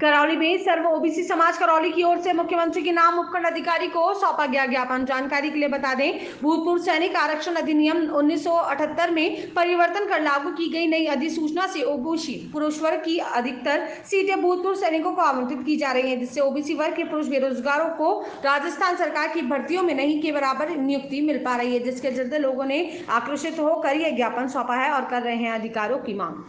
करौली में सर्व ओबीसी समाज करौली की ओर से मुख्यमंत्री के नाम उपखंड अधिकारी को सौंपा गया ज्ञापन। जानकारी के लिए बता दें, भूतपूर्व सैनिक आरक्षण अधिनियम 1978 में परिवर्तन कर लागू की गई नई अधिसूचना से ओबीसी पुरुष वर्ग की अधिकतर सीटें भूतपूर्व सैनिकों को आवंटित की जा रही है, जिससे ओबीसी वर्ग के पुरुष बेरोजगारों को राजस्थान सरकार की भर्तियों में नहीं के बराबर नियुक्ति मिल पा रही है, जिसके चलते लोगों ने आक्रोशित होकर यह ज्ञापन सौंपा है और कर रहे हैं अधिकारों की मांग।